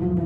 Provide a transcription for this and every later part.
Hello! Hello!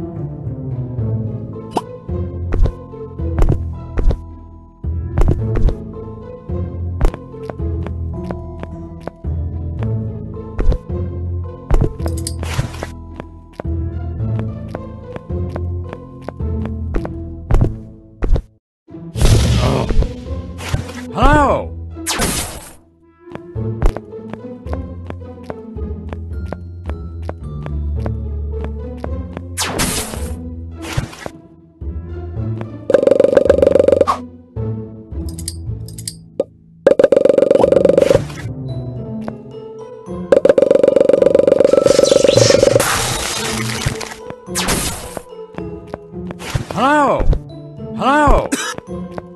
Hello!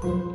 Hello?